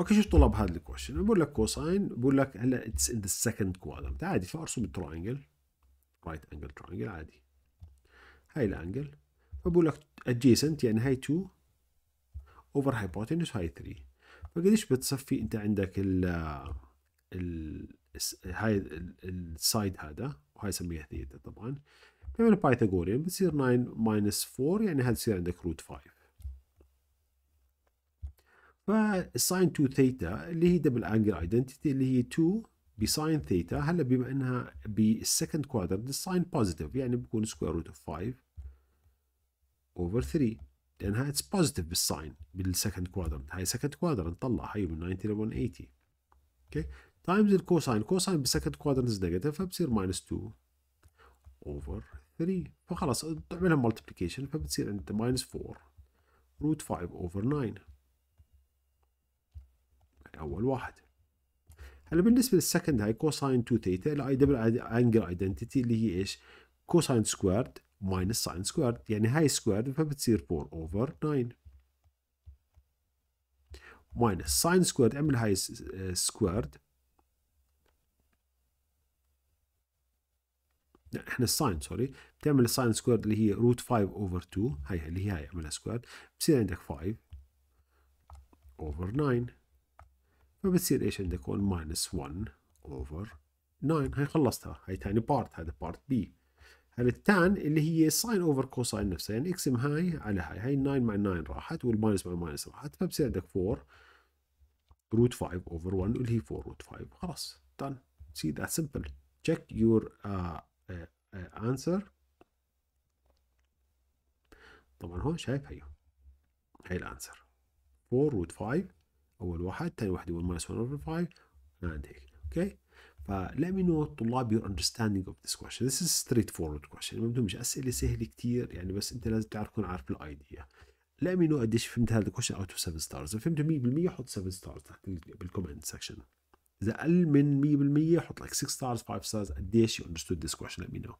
okay شو طلب هذا ال question بقول لك cosine بقول لك هلأ it's in the second quadrant عادي فأرسم ال triangle right angle triangle عادي. هاي ال angle فبقول لك adjacent يعني هاي 2 over hypotenuse هاي 3 فقديش بتصفي أنت عندك ال ال هاي ال side هذا؟ وهاي سميها ثيتا طبعا. Pythagorean بتصير 9 minus 4 يعني هذا بتصير عندك root 5 ف ال sine 2 ثيتا اللي هي double angle identity اللي هي 2 ب sine theta. هلا بما إنها بال second quadrant ال sine positive يعني بكون square root of 5 over 3 لانها it's positive بال sine بال second quadrant هاي second quadrant طلع هي من 90 ل 180 okay times ال cosine cosine بال second quadrant negative فبصير minus 2 over 3 فخلص تعملها multiplication فبتصير أنت minus 4 root 5 over 9 أول واحد. هلا بالنسبة لل second هاي cosine 2 theta ال a double angle identity اللي هي إيش؟ cosine squared minus sine squared يعني هاي squared فبتصير 4 over 9 minus sine squared اعمل هاي squared إحنا ال sine sorry بتعمل ال sine squared اللي هي root 5 over 2 هاي اللي هي هاي اعملها squared بصير عندك 5 over 9 فبتصير إيش عندك؟ هون minus 1 over 9 هاي خلصتها. هاي ثاني part هذا part B هلا ال tan اللي هي sine over cosine نفسها يعني اقسم هاي على هاي هاي 9 مع 9 راحت وال minus مع ال minus راحت. فبصير عندك 4 root 5 over 1 اللي هي 4 root 5 خلاص. Done. See that simple. Check your uh, uh, uh, answer. طبعا هون شايف هي هي ال answer. 4 root 5 أول واحد ثاني واحد هو minus 1 over 5 and هيك okay؟ ف let me know طلاب your understanding of this question. This is straightforward question. ما بدهمش أسئلة سهلة كثير يعني بس أنت لازم تعرف تكون عارف ال idea let me know قديش فهمت هذا ال question out of 7 stars إذا فهمت 100% حط 7 stars تحت بال comment section إذا أقل من 100% حط لك 6 stars 5 stars قديش you understood this question let me know.